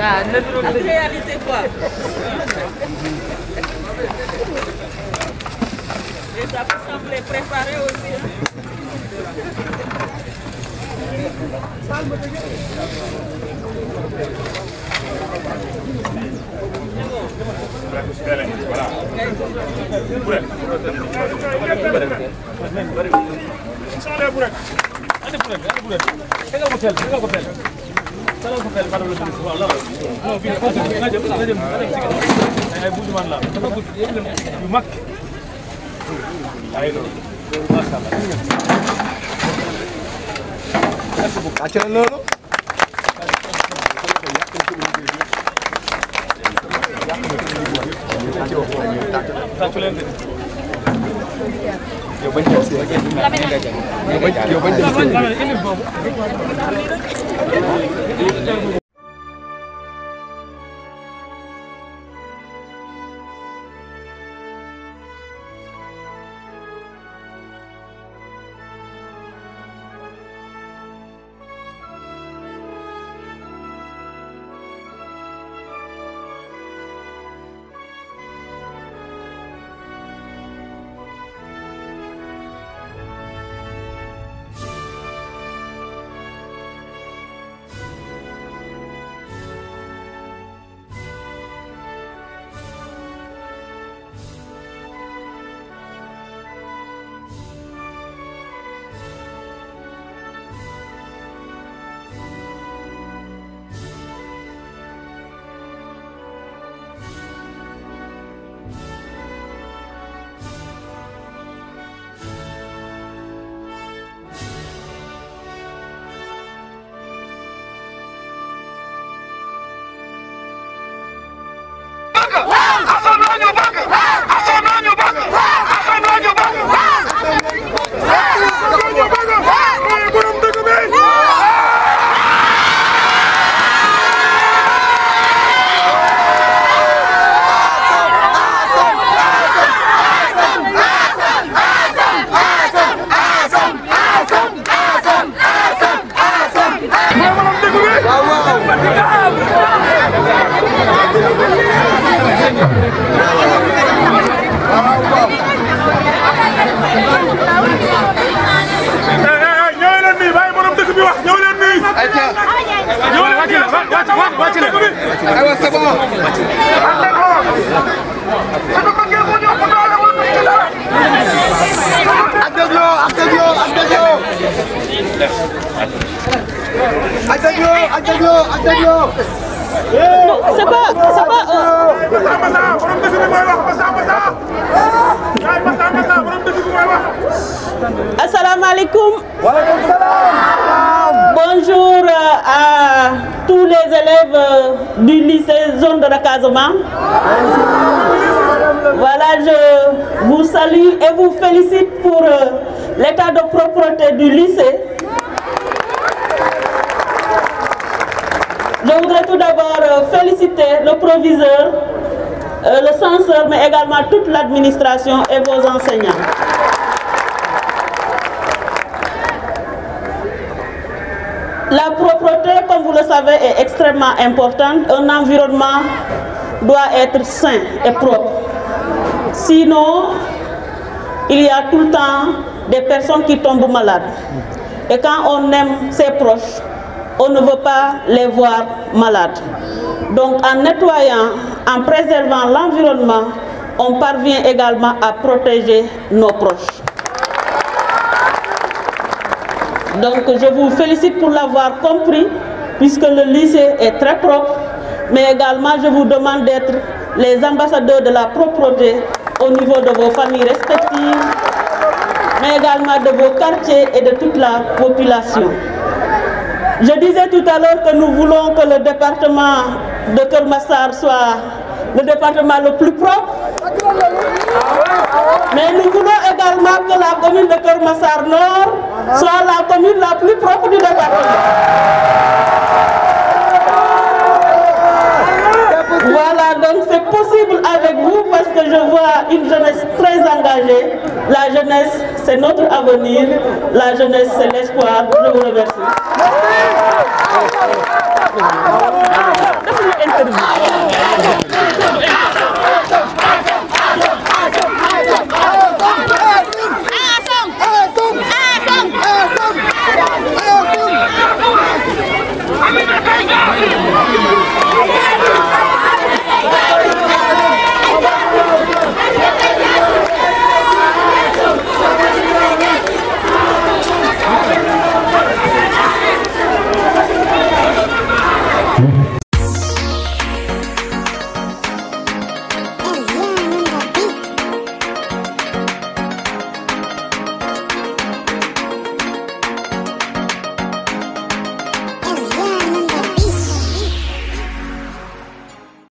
Réalité quoi. Et ça sembler préparé aussi. dem acca loolu yàq yow bañ dem si yow bañ yow bañ dem si Attaque-le Attaque-le Attaque-le euh. Assalamu alaikum. Bonjour euh, à tous les élèves euh, du lycée zone de. Voilà, je vous salue et vous félicite pour l'état de propreté du lycée. Je voudrais tout d'abord euh, féliciter le proviseur, euh, le censeur, mais également toute l'administration et vos enseignants. La propreté, comme vous le savez, est extrêmement importante. Un environnement doit être sain et propre. Sinon, il y a tout le temps des personnes qui tombent malades. Et quand on aime ses proches, on ne veut pas les voir malades. Donc en nettoyant, en préservant l'environnement, on parvient également à protéger nos proches. Donc je vous félicite pour l'avoir compris, puisque le lycée est très propre, mais également je vous demande d'être les ambassadeurs de la propreté au niveau de vos familles respectives, mais également de vos quartiers et de toute la population. Je disais tout à l'heure que nous voulons que le département de Kermassar soit le département le plus propre. Mais nous voulons également que la commune de Kermassar Nord soit la commune la plus propre du département. Voilà, donc c'est possible avec je vois une jeunesse très engagée. La jeunesse, c'est notre avenir. La jeunesse, c'est l'espoir. Je vous remercie.